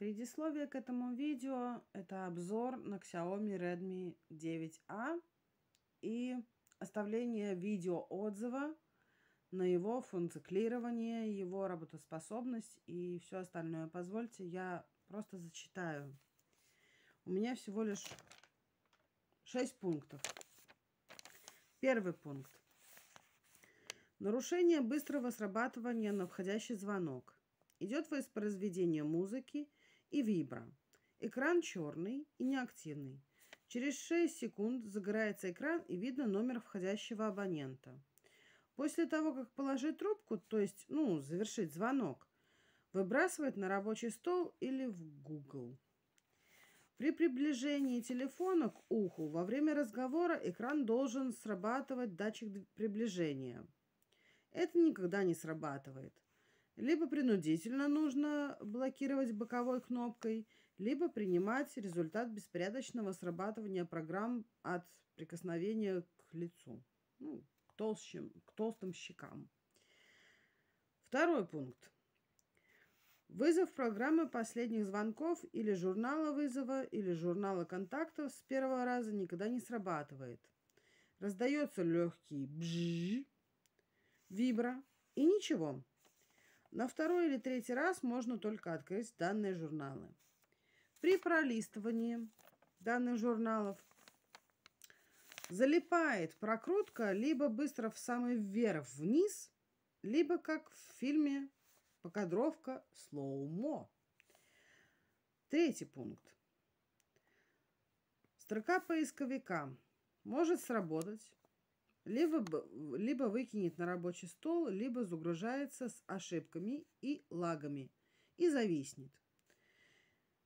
Предисловие к этому видео – это обзор на Xiaomi Redmi 9A и оставление видеоотзыва на его функционирование, его работоспособность и все остальное. Позвольте, я просто зачитаю. У меня всего лишь 6 пунктов. Первый пункт. Нарушение быстрого срабатывания на входящий звонок. Идет воспроизведение музыки и вибра. Экран черный и неактивный. Через 6 секунд загорается экран и видно номер входящего абонента. После того, как положить трубку, то есть, ну, завершить звонок, выбрасывать на рабочий стол или в Google. При приближении телефона к уху во время разговора экран должен срабатывать датчик приближения. Это никогда не срабатывает. Либо принудительно нужно блокировать боковой кнопкой, либо принимать результат беспорядочного срабатывания программ от прикосновения к лицу, ну, к, толщим, к толстым щекам. Второй пункт. Вызов программы последних звонков или журнала вызова, или журнала контактов с первого раза никогда не срабатывает. Раздается легкий бжж, вибра и ничего. На второй или третий раз можно только открыть данные журналы. При пролистывании данных журналов залипает прокрутка либо быстро в самый вверх вниз, либо как в фильме Покадровка слоумо. Третий пункт. Строка поисковика может сработать, либо, либо выкинет на рабочий стол, либо загружается с ошибками и лагами и зависнет.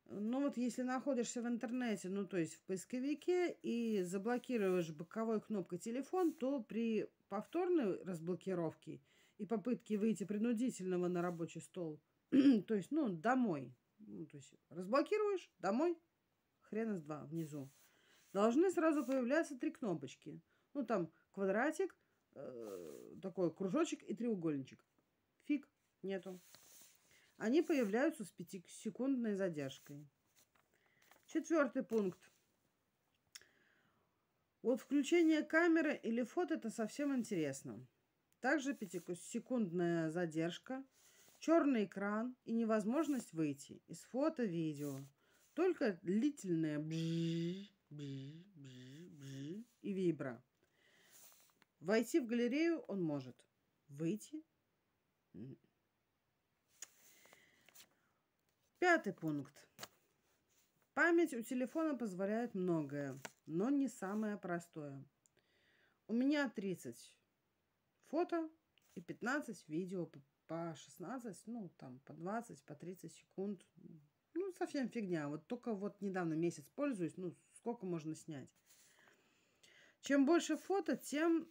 Ну вот если находишься в интернете, ну то есть в поисковике и заблокируешь боковой кнопкой телефон, то при повторной разблокировке и попытке выйти принудительного на рабочий стол, то есть, ну, домой, ну, то есть разблокируешь, домой, хрен из два внизу, должны сразу появляться три кнопочки. Ну, там квадратик, э, такой кружочек и треугольничек. Фиг, нету. Они появляются с 5-секундной задержкой. Четвертый пункт. Вот включение камеры или фото это совсем интересно. Также 5-секундная задержка, черный экран и невозможность выйти из фото-видео. Только длительное бжж, бжж, бжж, бжж и вибра. Войти в галерею он может. Выйти Пятый пункт. Память у телефона позволяет многое, но не самое простое. У меня 30 фото и 15 видео по 16, ну там по 20, по 30 секунд. Ну, совсем фигня. Вот только вот недавно месяц пользуюсь, ну, сколько можно снять. Чем больше фото, тем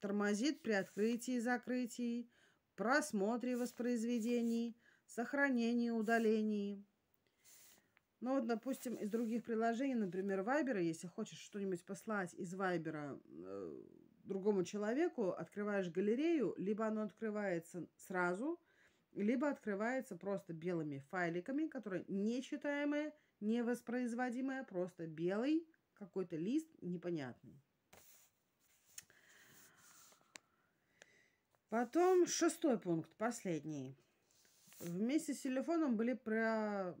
тормозит при открытии и закрытии, просмотре воспроизведений – сохранении, удалении. Ну вот, допустим, из других приложений, например, Viber, если хочешь что-нибудь послать из Viber э, другому человеку, открываешь галерею, либо оно открывается сразу, либо открывается просто белыми файликами, которые нечитаемые, невоспроизводимые, просто белый какой-то лист непонятный. Потом шестой пункт, последний. Вместе с телефоном были, про,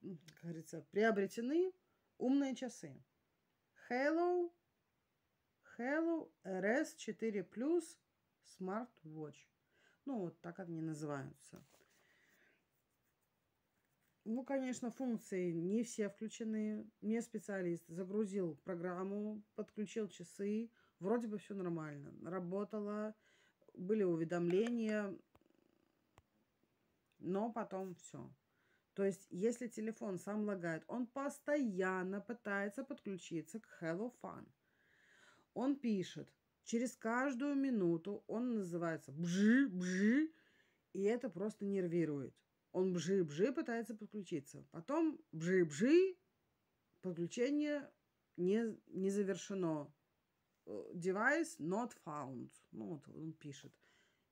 как говорится, приобретены умные часы. Hello, Hello RS4 Plus Smart Watch. Ну, вот так они называются. Ну, конечно, функции не все включены. Мне специалист загрузил программу, подключил часы. Вроде бы все нормально. Работало, были уведомления, но потом все. То есть, если телефон сам лагает, он постоянно пытается подключиться к Hello Fun. Он пишет, через каждую минуту он называется бжи-бжи, и это просто нервирует. Он бжи-бжи пытается подключиться. Потом бжи-бжи, подключение не, не завершено. Device not found. Ну, вот он пишет.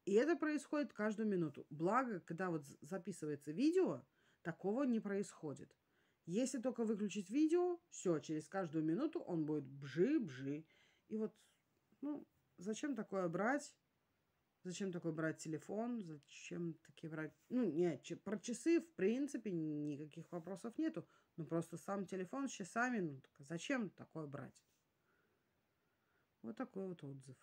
И это происходит каждую минуту. Благо, когда вот записывается видео, Такого не происходит. Если только выключить видео, все, через каждую минуту он будет бжи-бжи. И вот, ну, зачем такое брать? Зачем такое брать телефон? Зачем такие брать? Ну, нет, про часы, в принципе, никаких вопросов нету. Ну, просто сам телефон с часами, ну, так зачем такое брать? Вот такой вот отзыв.